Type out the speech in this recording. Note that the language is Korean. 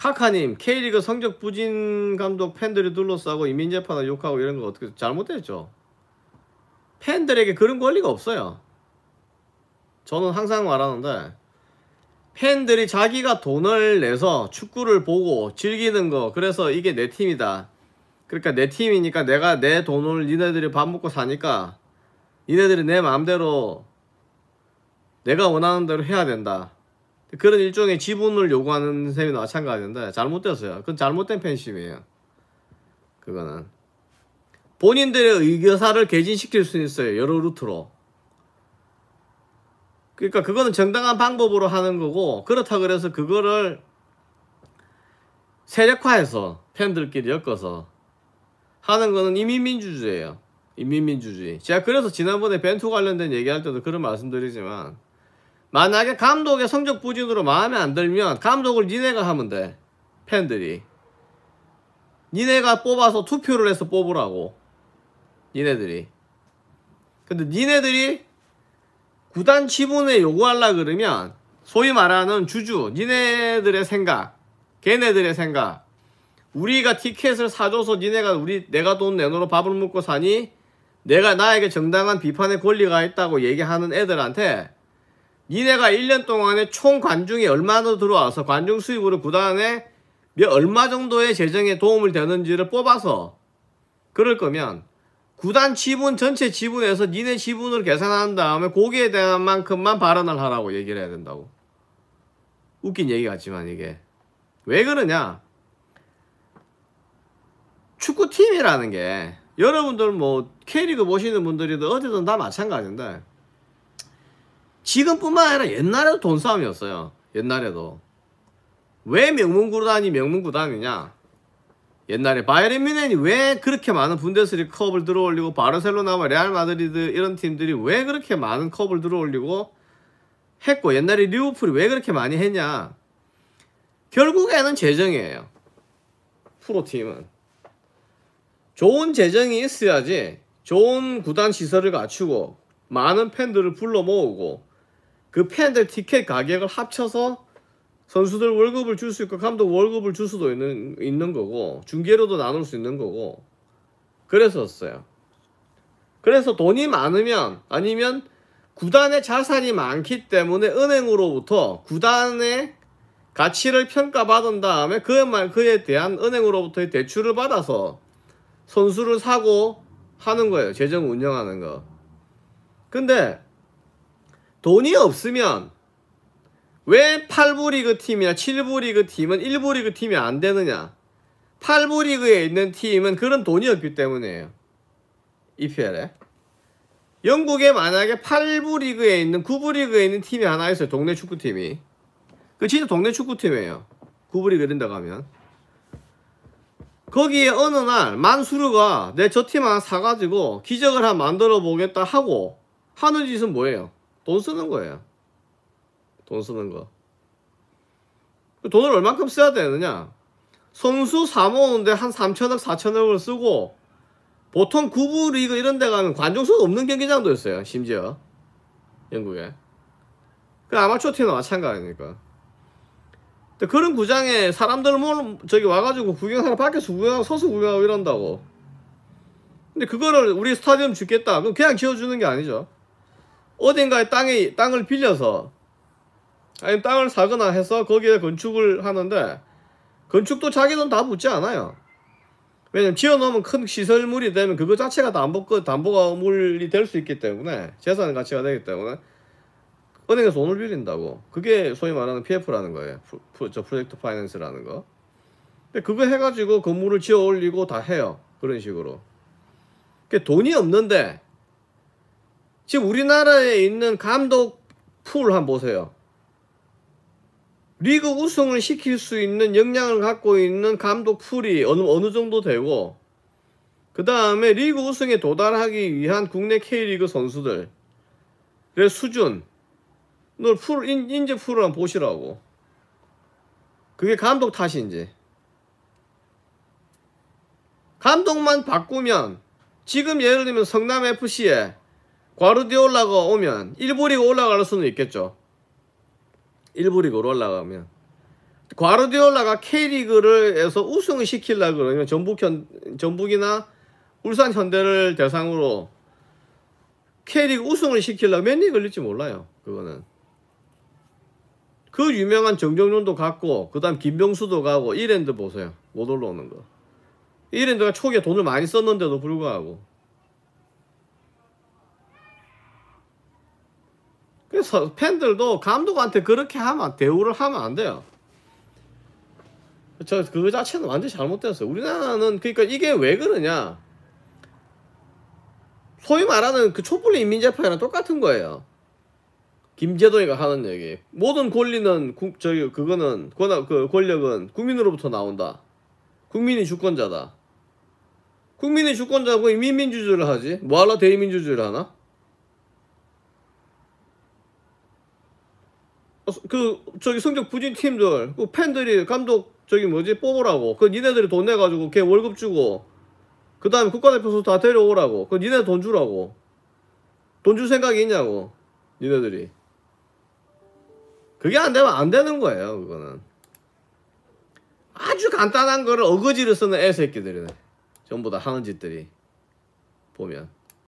카카님 K리그 성적 부진 감독 팬들이 둘러싸고 이민재판을 욕하고 이런 거 어떻게 잘못됐죠? 팬들에게 그런 권리가 없어요. 저는 항상 말하는데 팬들이 자기가 돈을 내서 축구를 보고 즐기는 거 그래서 이게 내 팀이다. 그러니까 내 팀이니까 내가 내 돈을 니네들이 밥 먹고 사니까 니네들이 내 마음대로 내가 원하는 대로 해야 된다. 그런 일종의 지분을 요구하는 셈이 마찬가지인데 잘못됐어요. 그건 잘못된 팬심이에요. 그거는 본인들의 의사를 개진시킬 수 있어요. 여러 루트로. 그러니까 그거는 정당한 방법으로 하는 거고 그렇다 그래서 그거를 세력화해서 팬들끼리 엮어서 하는 거는 이민민주주의예요. 이민민주주의. 제가 그래서 지난번에 벤투 관련된 얘기할 때도 그런 말씀드리지만 만약에 감독의 성적 부진으로 마음에 안 들면 감독을 니네가 하면 돼. 팬들이. 니네가 뽑아서 투표를 해서 뽑으라고. 니네들이. 근데 니네들이 구단 지분에 요구하려 그러면 소위 말하는 주주, 니네들의 생각, 걔네들의 생각. 우리가 티켓을 사줘서 니네가 우리 내가 돈 내놓으러 밥을 먹고 사니 내가 나에게 정당한 비판의 권리가 있다고 얘기하는 애들한테 니네가 1년 동안에 총 관중이 얼마나 들어와서 관중 수입으로 구단에 몇 얼마 정도의 재정에 도움을 되는지를 뽑아서 그럴 거면 구단 지분 전체 지분에서 니네 지분을 계산한 다음에 거기에 대한 만큼만 발언을 하라고 얘기를 해야 된다고. 웃긴 얘기 같지만 이게 왜 그러냐? 축구팀이라는 게 여러분들 뭐 K리그 보시는 분들이든 어디든 다 마찬가지인데 지금뿐만 아니라 옛날에도 돈 싸움이었어요. 옛날에도 왜 명문구단이 명문구단이냐? 옛날에 바이에른 뮌헨이 왜 그렇게 많은 분데스리가 컵을 들어올리고 바르셀로나와 레알 마드리드 이런 팀들이 왜 그렇게 많은 컵을 들어올리고 했고 옛날에 리버풀이 왜 그렇게 많이 했냐 결국에는 재정이에요 프로팀은 좋은 재정이 있어야지 좋은 구단 시설을 갖추고 많은 팬들을 불러 모으고 그 팬들 티켓 가격을 합쳐서 선수들 월급을 줄 수 있고 감독 월급을 줄 수도 있는, 있는 거고 중계료도 나눌 수 있는 거고 그랬었어요. 그래서 돈이 많으면 아니면 구단의 자산이 많기 때문에 은행으로부터 구단의 가치를 평가받은 다음에 그에, 그에 대한 은행으로부터의 대출을 받아서 선수를 사고 하는 거예요. 재정 운영하는 거. 근데 돈이 없으면 왜 8부 리그 팀이나 7부 리그 팀은 1부 리그 팀이 안 되느냐? 8부 리그에 있는 팀은 그런 돈이 없기 때문이에요. EPL에. 영국에 만약에 8부 리그에 있는 9부 리그에 있는 팀이 하나 있어요. 동네 축구팀이. 그 진짜 동네 축구팀이에요. 9부 리그 이런다 가면. 거기에 어느 날 만수르가 내 저 팀 하나 사가지고 기적을 한 만들어 보겠다 하고 하는 짓은 뭐예요? 돈 쓰는 거예요. 돈 쓰는 거. 그 돈을 얼만큼 써야 되느냐? 선수 사모으는데 한 3천억, 4천억을 쓰고 보통 구부 리그 이런 데 가면 관중수가 없는 경기장도 있어요. 심지어 영국에. 그 아마추어 팀은 마찬가지니까. 그런 구장에 사람들 뭐 저기 와가지고 구경하러 밖에서 구경하고 서서 구경하고 이런다고. 근데 그거를 우리 스타디움 짓겠다. 그럼 그냥 지어주는 게 아니죠. 어딘가에 땅에 땅을 빌려서 아니면 땅을 사거나 해서 거기에 건축을 하는데 건축도 자기 돈다 묻지 않아요. 왜냐면 지어놓으면 큰 시설물이 되면 그거 자체가 담보, 담보물이 될 수 있기 때문에 재산 가치가 되기 때문에 은행에서 돈을 빌린다고 그게 소위 말하는 PF라는 거예요. 프, 저 프로젝트 파이낸스라는 거. 근데 그거 해가지고 건물을 지어 올리고 다 해요. 그런 식으로. 돈이 없는데 지금 우리나라에 있는 감독 풀 한번 보세요. 리그 우승을 시킬 수 있는 역량을 갖고 있는 감독 pool이 어느, 어느 정도 되고 그 다음에 리그 우승에 도달하기 위한 국내 K리그 선수들의 수준을 풀, 인, 인재 pool을 한번 보시라고 그게 감독 탓인지 감독만 바꾸면 지금 예를 들면 성남FC에 과르디올라가 오면 1부 리그 올라갈 수는 있겠죠 1부 리그로 올라가면 과르디올라가 K리그를 해서 우승을 시키려 그러면 전북 현 전북이나 울산 현대를 대상으로 K리그 우승을 시키려 몇년 걸릴지 몰라요. 그거는. 그 유명한 정정윤도 갔고 그 다음 김병수도 가고 이랜드 보세요. 못 올라오는 거. 이랜드가 초기에 돈을 많이 썼는데도 불구하고 그래서 팬들도 감독한테 그렇게 하면 대우를 하면 안 돼요. 저 그거 자체는 완전 히 잘못됐어요. 우리나라는 그러니까 이게 왜 그러냐? 소위 말하는 그 촛불 인민재판이랑 똑같은 거예요. 김재동이가 하는 얘기. 모든 권리는 국, 저기 그거는 권한 그 권력은 국민으로부터 나온다. 국민이 주권자다. 국민이 주권자고 민민주주의를 하지. 뭐하러 대의민주주의를 하나? 그 저기 성적 부진 팀들 그 팬들이 감독 저기 뭐지 뽑으라고. 그 니네들이 돈 내가지고 걔 월급 주고 그 다음에 국가대표 선수 다 데려오라고. 그 니네 돈 주라고. 돈 줄 생각이 있냐고 니네들이. 그게 안 되면 안 되는 거예요 그거는. 아주 간단한 거를 어거지로 쓰는 애새끼들이네. 전부 다 하는 짓들이. 보면